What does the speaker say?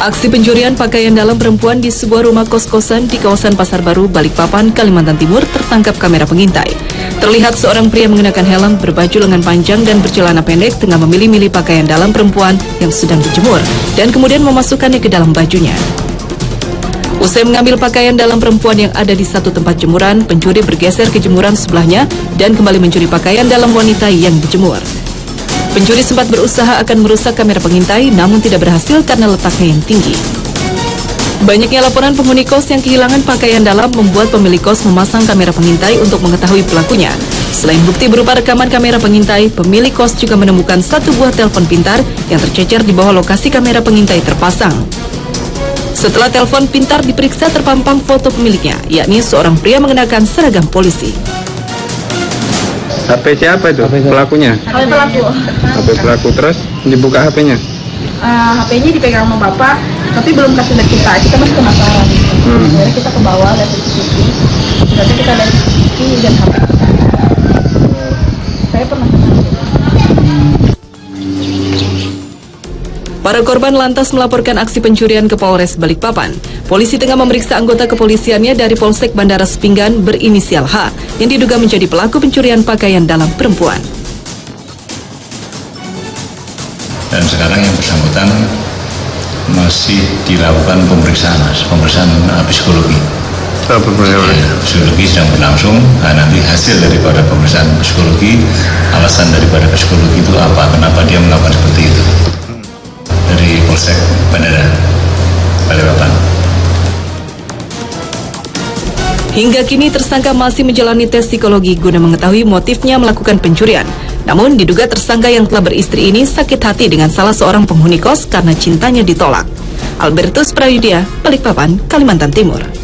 Aksi pencurian pakaian dalam perempuan di sebuah rumah kos-kosan di kawasan Pasar Baru, Balikpapan, Kalimantan Timur tertangkap kamera pengintai. Terlihat seorang pria mengenakan helm, berbaju lengan panjang dan bercelana pendek tengah memilih-milih pakaian dalam perempuan yang sedang dijemur dan kemudian memasukkannya ke dalam bajunya. Usai mengambil pakaian dalam perempuan yang ada di satu tempat jemuran, pencuri bergeser ke jemuran sebelahnya dan kembali mencuri pakaian dalam wanita yang dijemur. Pencuri sempat berusaha akan merusak kamera pengintai namun tidak berhasil karena letaknya yang tinggi. Banyaknya laporan penghuni kos yang kehilangan pakaian dalam membuat pemilik kos memasang kamera pengintai untuk mengetahui pelakunya. Selain bukti berupa rekaman kamera pengintai, pemilik kos juga menemukan satu buah telepon pintar yang tercecer di bawah lokasi kamera pengintai terpasang. Setelah telepon pintar diperiksa terpampang foto pemiliknya, yakni seorang pria mengenakan seragam polisi. HP siapa itu? Pelakunya? HP pelaku. HP pelaku terus dibuka HP-nya. Uh, HP-nya dipegang sama bapak, tapi belum kasih lihat kita. Kita masih penasaran. Hmm. Akhirnya kita ke bawah lihat CCTV. Berarti kita lihat CCTV dan HP. Para korban lantas melaporkan aksi pencurian ke Polres Balikpapan. Polisi tengah memeriksa anggota kepolisiannya dari Polsek Bandara Sepinggan berinisial H yang diduga menjadi pelaku pencurian pakaian dalam perempuan. Dan sekarang yang bersangkutan masih dilakukan pemeriksaan, mas, pemeriksaan uh, psikologi. Apa Ya, psikologi sedang berlangsung. Nah, nanti hasil daripada pemeriksaan psikologi, alasan daripada psikologi itu apa, kenapa dia melakukan seperti itu. Dari Polsek Bandara Balikpapan. Hingga kini tersangka masih menjalani tes psikologi guna mengetahui motifnya melakukan pencurian. Namun diduga tersangka yang telah beristri ini sakit hati dengan salah seorang penghuni kos karena cintanya ditolak. Albertus Prayudya, Balikpapan, Kalimantan Timur.